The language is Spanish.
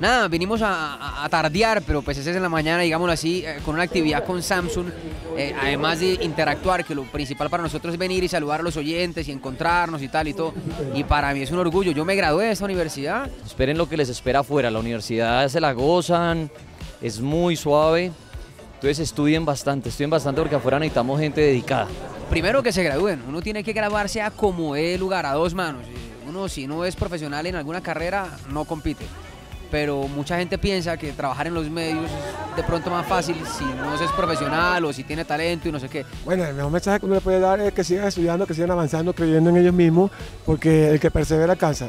nada, vinimos a, tardear, pero pues ese es en la mañana, digámoslo así, eh, con una actividad con Samsung, eh, además de interactuar, que lo principal para nosotros es venir y saludar a los oyentes y encontrarnos y tal y todo. Y para mí es un orgullo, yo me gradué de esta universidad. Esperen lo que les espera afuera, la universidad se la gozan, es muy suave, entonces estudien bastante, estudien bastante porque afuera necesitamos gente dedicada. Primero que se gradúen, uno tiene que graduarse a como es lugar, a dos manos. Uno si no es profesional en alguna carrera, no compite pero mucha gente piensa que trabajar en los medios es de pronto más fácil si no es profesional o si tiene talento y no sé qué. Bueno, el mejor mensaje que uno le puede dar es que sigan estudiando, que sigan avanzando, creyendo en ellos mismos, porque el que persevera cansa.